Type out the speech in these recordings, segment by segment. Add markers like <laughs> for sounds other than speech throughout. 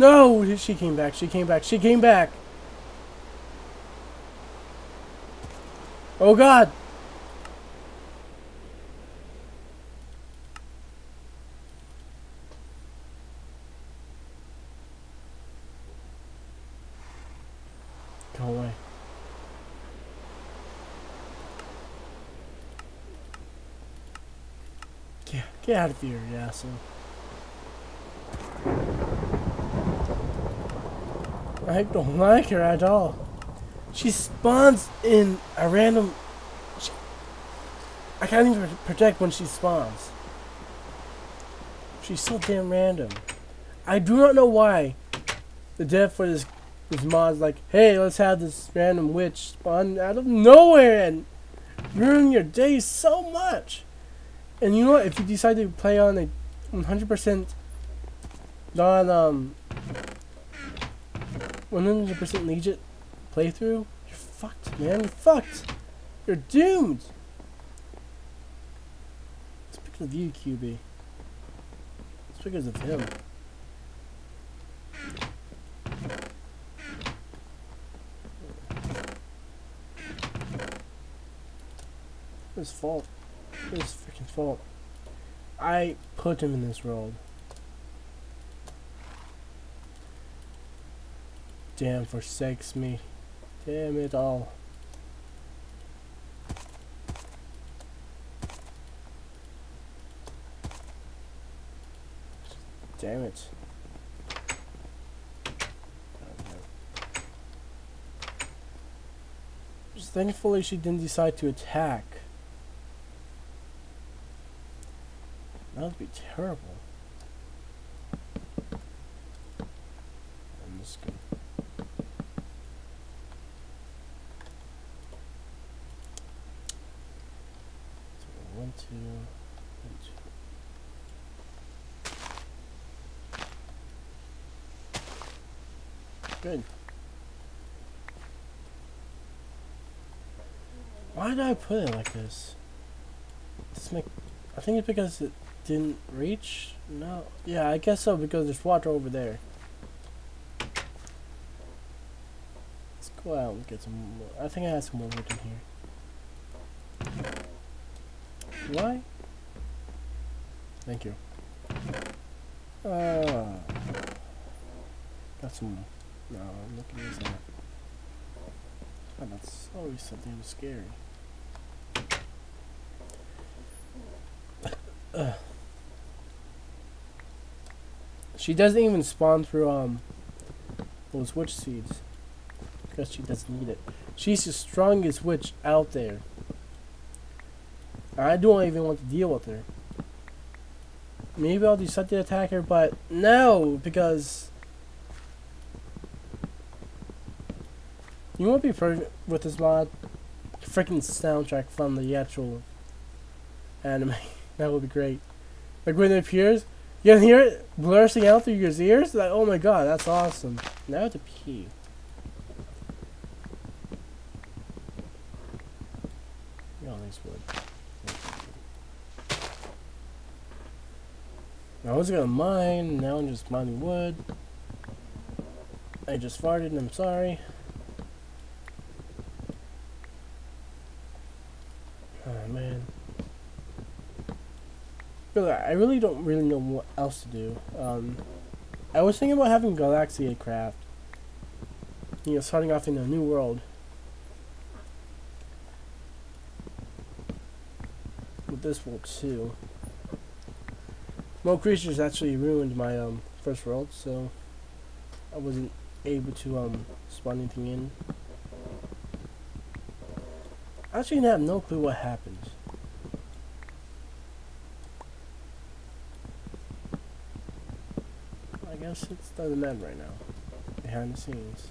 No, she came back. She came back. She came back. Oh God. Go away. Get, get out of here, you asshole. I don't like her at all. She spawns in a random... She, I can't even protect when she spawns. She's so damn random. I do not know why the dev for this this mod's like, hey, let's have this random witch spawn out of nowhere and ruin your day so much. And you know what? If you decide to play on a 100% non um 100% legit playthrough, you're fucked, man. You're fucked. You're doomed. It's because of you, QB. It's because of him. His fault. His freaking fault. I put him in this world. Damn, forsakes me. Damn it all. Damn it. Thankfully she didn't decide to attack. That would be terrible. I'm just gonna So one, two, one, two. Good. Why did I put it like this? This make I think it's because it didn't reach? No. Yeah, I guess so because there's water over there. Let's go out and get some more. I think I have some more wood in here. Why? Thank you. Uh, got some. No, at. Oh, that's always something scary. Ugh. <coughs> She doesn't even spawn through um those witch seeds because she doesn't need it. She's the strongest witch out there. I don't even want to deal with her. Maybe I'll decide to attack her, but no, because you won't be perfect with this mod. Freaking soundtrack from the actual anime. <laughs> that would be great. Like when it appears, you can hear it blursting out through your ears. Like, oh my god, that's awesome. Now to pee. Get all these wood. I was gonna mine, now I'm just mining wood. I just farted and I'm sorry. Oh man. Really, I really don't really know what else to do. Um, I was thinking about having Galacticraft. You know, starting off in a new world. With this world too. Mo creatures actually ruined my um first world, so I wasn't able to um spawn anything in. I actually have no clue what happened. I guess it's doesn't matter right now. Behind the scenes.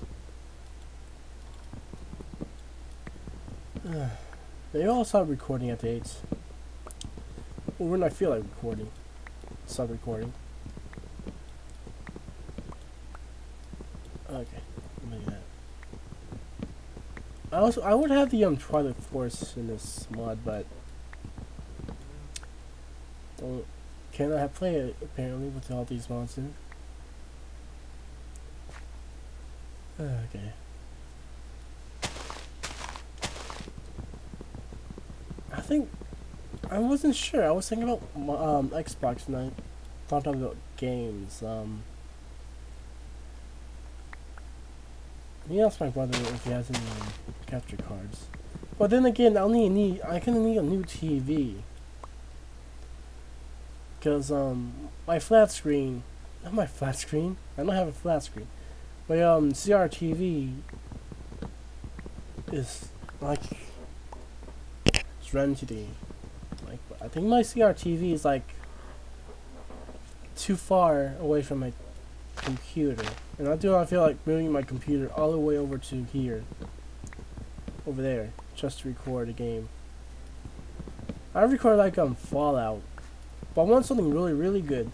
<sighs> they all stop recording at the 8. Well, when I feel like recording. Stop recording. Okay. I also I would have the um Twilight Forest in this mod, but don't cannot have play it apparently with all these mods in. Okay. I think I wasn't sure. I was thinking about um, Xbox and I thought about games. Um, he asked my brother if he has any capture cards. But then again, I'll need, need I kind of need a new TV. Cause um my flat screen, not my flat screen. I don't have a flat screen. My um CRTV is like it's. Like I think my CRTV is like too far away from my computer, and I do not feel like moving my computer all the way over to here, over there, just to record a game. I record like um Fallout, but I want something really really good.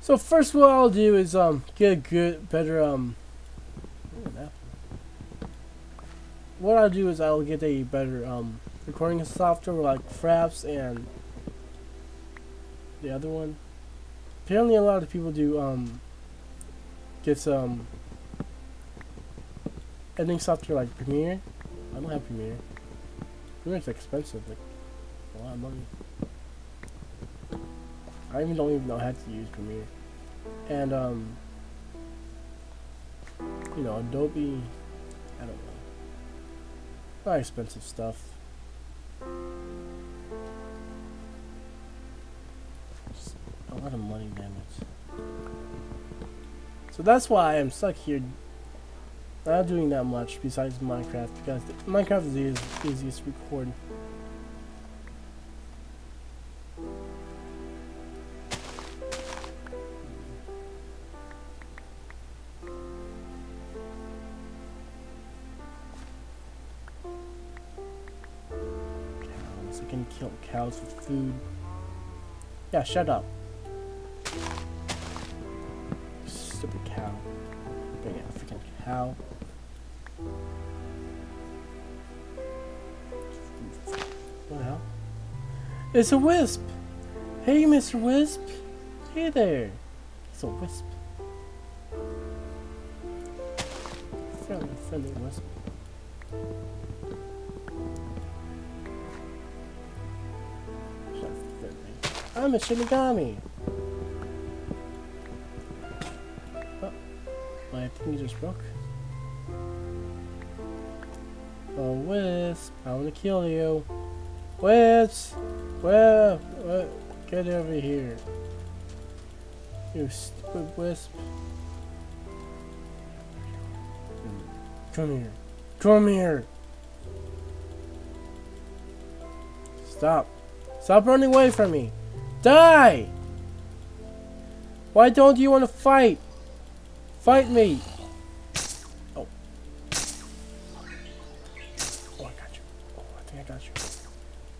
So first, what I'll do is um get a good, better um. What I'll do is I'll get a better um recording software like Fraps and the other one. Apparently, a lot of people do um get some editing software like Premiere. I don't have Premiere. Premiere's expensive, like a lot of money. I even don't even know how to use Premiere. And um you know, Adobe I don't know. Not expensive stuff. A lot of money damage. So that's why I'm stuck here not doing that much besides Minecraft because Minecraft is the easiest, easiest to record. Cows for food. Yeah, shut up. Stupid cow. Bring a freaking cow. What the hell? It's a wisp! Hey, Mr. Wisp! Hey there! It's a wisp. Friendly, friendly wisp. I'm a Shinigami! Oh, my thing just broke. Oh, Wisp, I want to kill you. Wisp! Well, get over here. You stupid Wisp. Come here. Come here! Stop. Stop running away from me. Die! Why don't you want to fight? Fight me! Oh. Oh, I got you. Oh, I think I got you.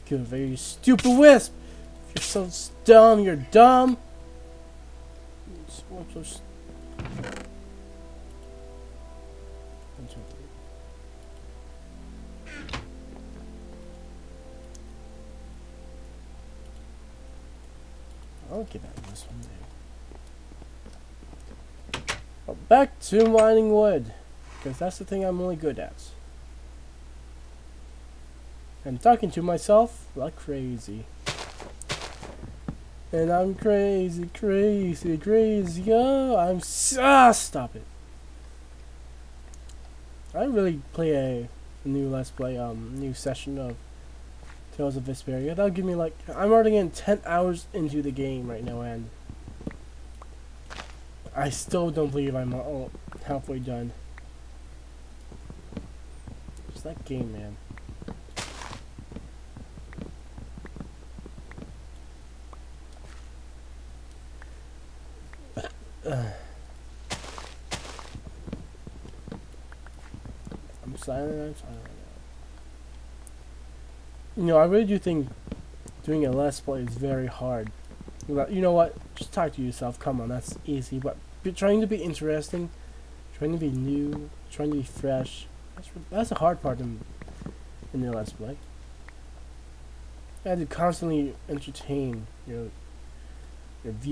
Good, very stupid wisp! You're so dumb, you're dumb! So- so This one day. But back to mining wood, because that's the thing I'm really good at. I'm talking to myself like crazy. And I'm crazy, crazy, crazy. Oh, I'm s- ah, stop it. I really play a new Let's Play, um, new session of Tales of Vesperia. That'll give me like I'm already in 10 hours into the game right now, and I still don't believe I'm all halfway done. It's that game, man. <sighs> I'm silent. I'm silent. You know, I really do think doing a let's play is very hard. You know what? Just talk to yourself. Come on, that's easy. But trying to be interesting, trying to be new, trying to be fresh. That's that's the hard part in in the let's play. You have to constantly entertain your your view.